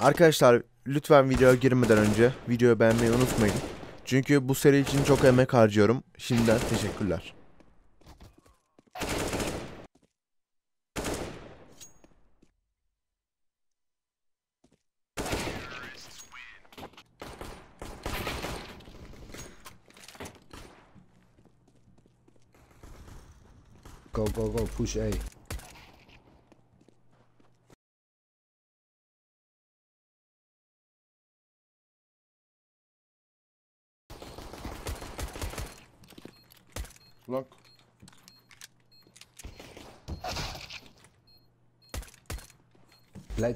Arkadaşlar lütfen videoya girmeden önce videoyu beğenmeyi unutmayın. Çünkü bu seri için çok emek harcıyorum. Şimdiden teşekkürler. Go, go, go, push A. Long. Play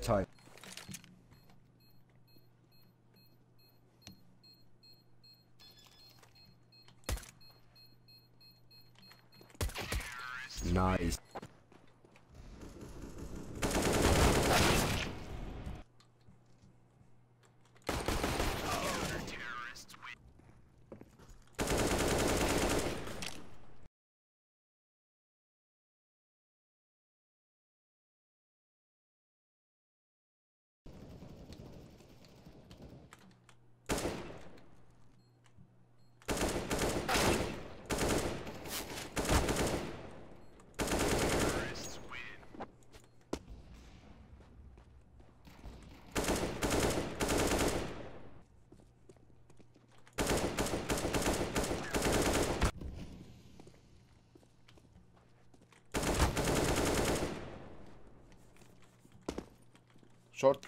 Short.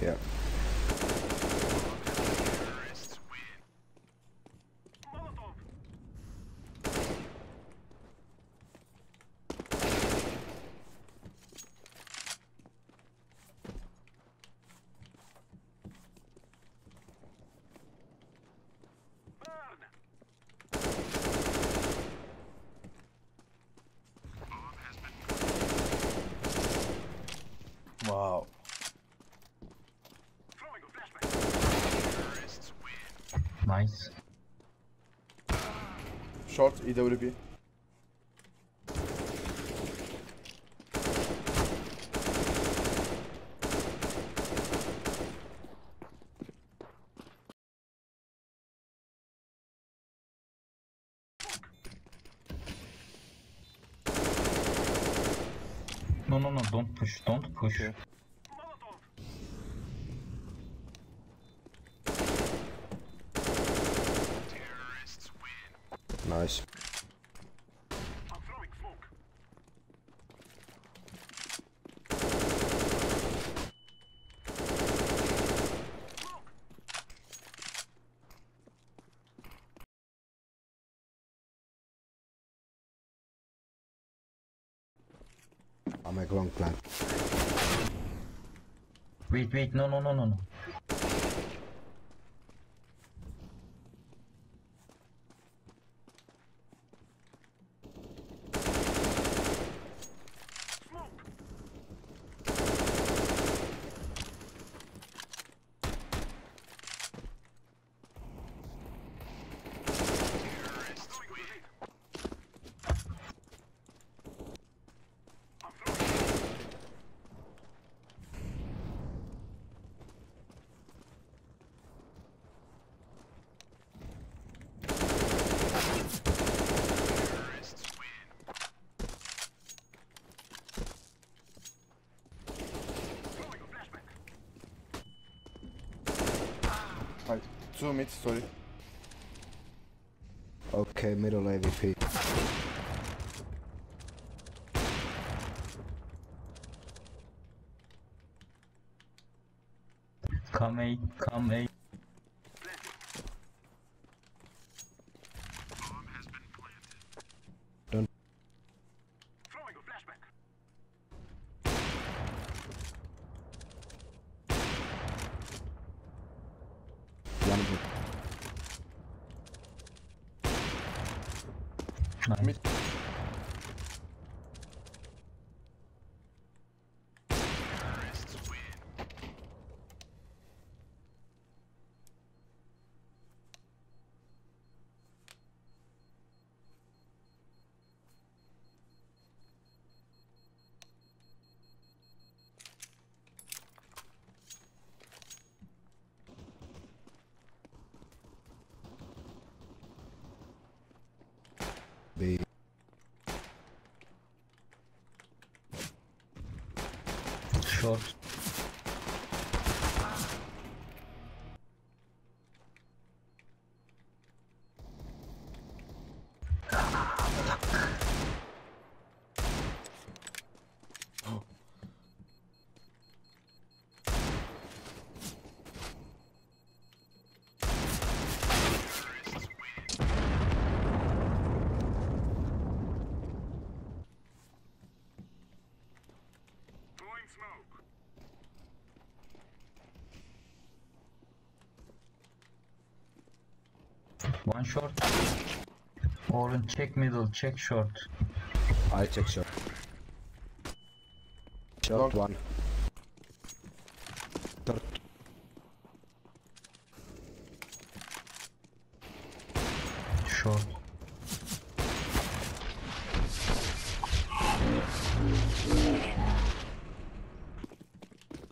Yeah. Nice. Short EWP. No, no, no, don't push, don't push. Okay. Nice. I'll make a long plan. Wait, wait, no, no, no, no, no. Two mid sorry. Okay, middle AVP. Come A, come A. Nice. muchos. Short. One short. Orun check middle, check short. I check short. Short one. Third. Short.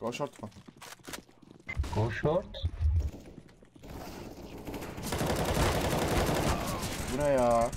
Go short one. Go short. Bu ne ya?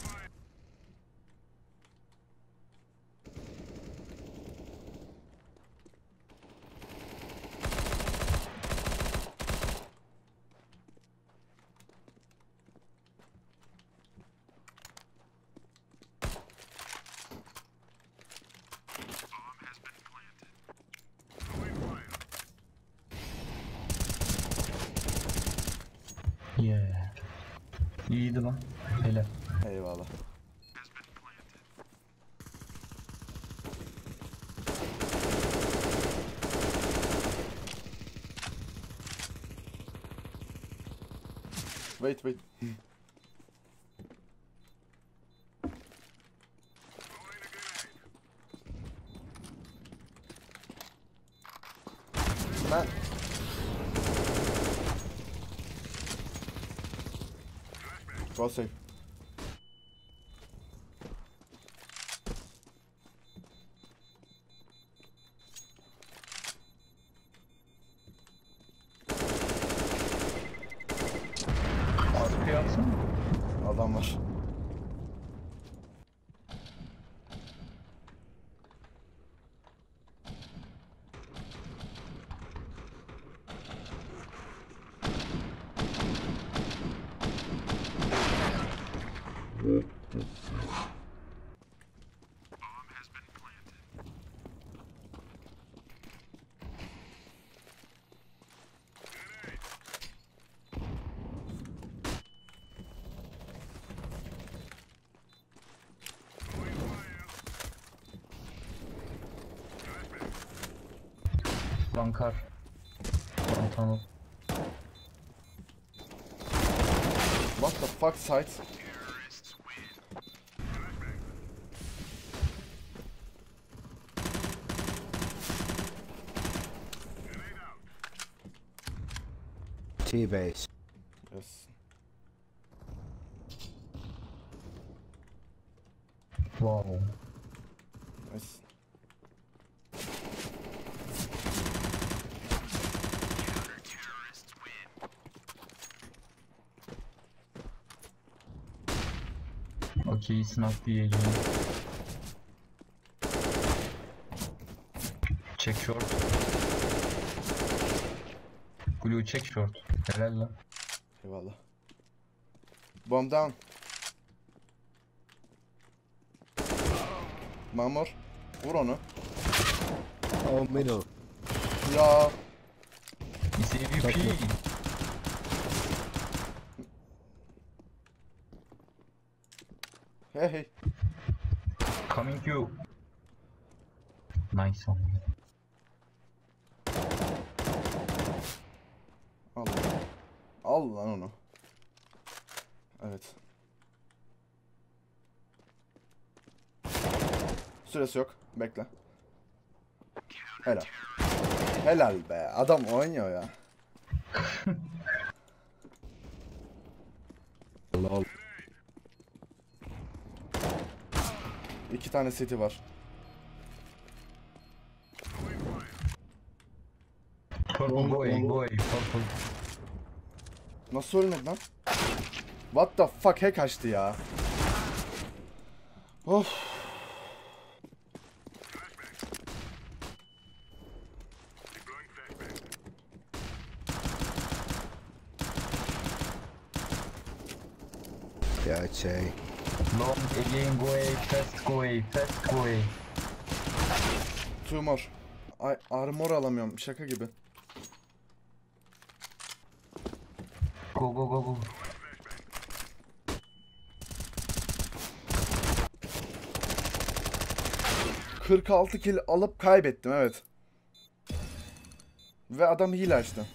Yeah. İyiydi lan. Hele. Eyvallah. Wait, wait. Ben... Go safe. Bankar. Pantolon. What the fuck sight? T-base. Not the agent. Check short. Blue check short. Helal lan. Eyvallah. Bomb down. Mamur. Vur onu. Oh, middle. Ya. It's AVP. Hey hey. Coming you. Nice one. Al. Al lan onu. Evet. Süresi yok. Bekle. Helal. Helal be. Adam oynuyor ya. Lol. İki tane seti var. Purple going. Nasıl ölmedi lan? What the fuck hack açtı ya. Of. Ya şey. Long again go away, fast go away, fast go away. Tumor. Ay armor alamıyorum şaka gibi. Go go go go. Cık, 46 kill alıp kaybettim evet. Ve adam hile açtı.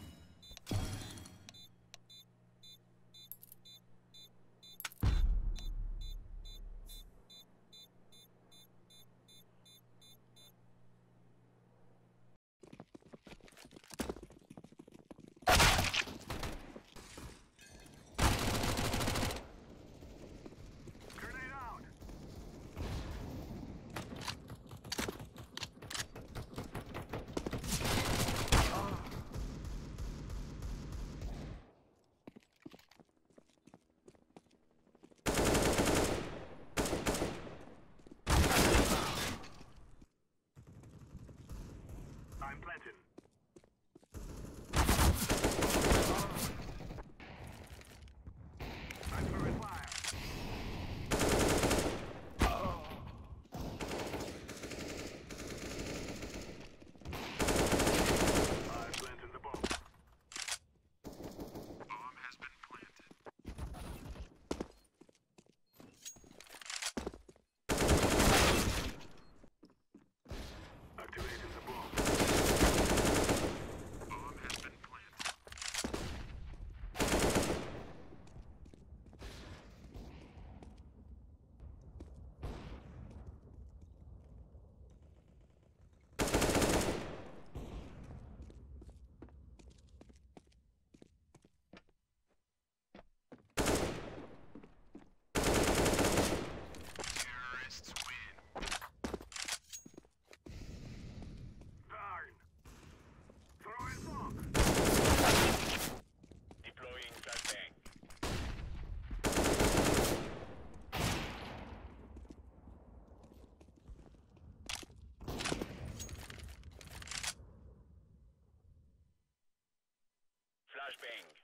Bing.